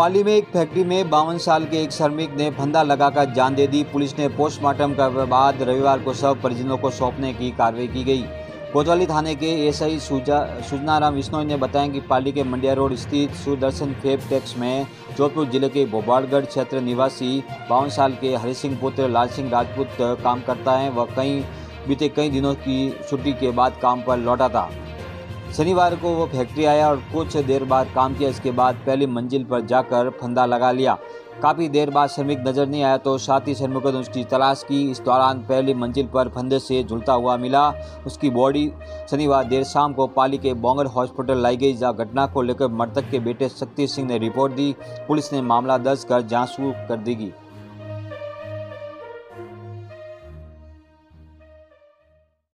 पाली में एक फैक्ट्री में बावन साल के एक श्रमिक ने फंदा लगाकर जान दे दी। पुलिस ने पोस्टमार्टम के बाद रविवार को शव परिजनों को सौंपने की कार्रवाई की गई। कोतवाली थाने के एसआई सूचनाराम विश्नोई ने बताया कि पाली के मंडिया रोड स्थित सुदर्शन फेब टैक्स में जोधपुर ज़िले के भोपालगढ़ क्षेत्र निवासी बावन साल के हरि सिंह पुत्र लाल सिंह राजपूत काम करता है। वह कई बीते कई दिनों की छुट्टी के बाद काम पर लौटा था। शनिवार को वो फैक्ट्री आया और कुछ देर बाद काम किया। इसके बाद पहली मंजिल पर जाकर फंदा लगा लिया। काफ़ी देर बाद श्रमिक नज़र नहीं आया तो साथी श्रमिकों ने उसकी तलाश की। इस दौरान पहली मंजिल पर फंदे से झुलता हुआ मिला। उसकी बॉडी शनिवार देर शाम को पाली के बोंगर हॉस्पिटल लाई गई, जहाँ घटना को लेकर मृतक के बेटे शक्ति सिंह ने रिपोर्ट दी। पुलिस ने मामला दर्ज कर जाँच शुरू कर देगी